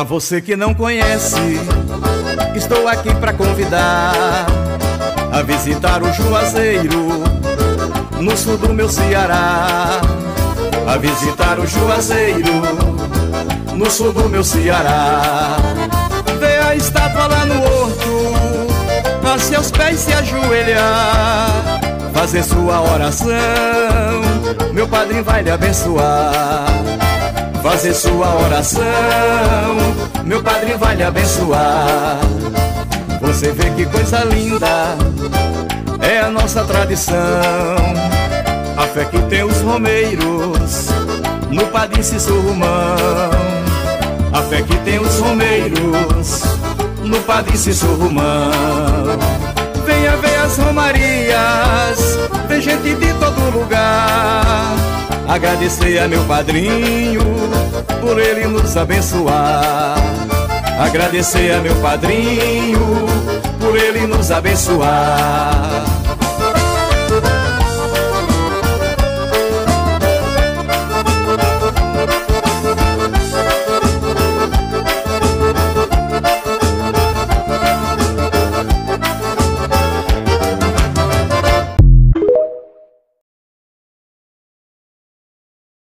A você que não conhece, estou aqui para convidar a visitar o Juazeiro, no sul do meu Ceará. A visitar o Juazeiro, no sul do meu Ceará. Vê a estátua lá no horto, a seus pés se ajoelhar, fazer sua oração, meu padrinho vai lhe abençoar fazer sua oração, meu padrinho vai lhe abençoar. Você vê que coisa linda é a nossa tradição. A fé que tem os romeiros no Padre Surumão. A fé que tem os romeiros no Padre Surumão. Venha ver as romarias, tem gente de todo lugar Agradecer a meu padrinho por ele nos abençoar. Agradecer a meu padrinho por ele nos abençoar.